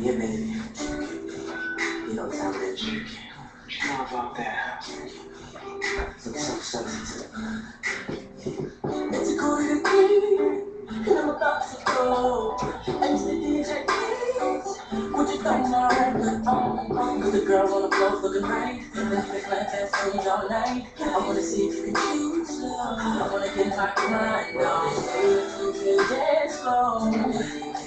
Yeah, baby. You know what time it is. What you know about that? Some substance. Uh, it's a quarter to three, and I'm about to go. And the DJ plays. What you think now? Cause the girl on the floor looking. And then you clap that stage all night. I wanna see if you can choose love. I wanna get my mind on. If You can dance slow.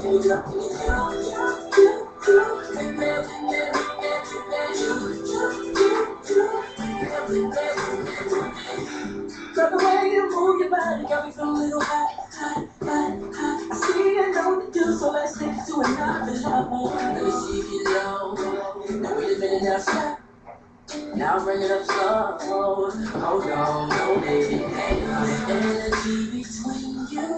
Girl, the way you move your body got me feeling a little hot, hot, hot, hot. I see you know to do, so let's take it to another level. Let me see if you know. Now wait a minute, now stop. Now bring it up slow. Hold on, no baby, hang on. Energy between you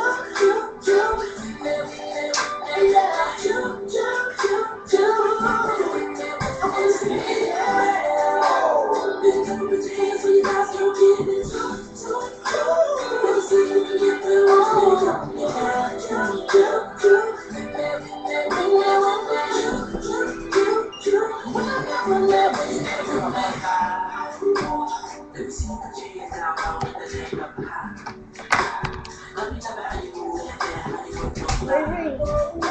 Could see the cheese and I'm with the chain up high. Let me tell you how you move and then how you go.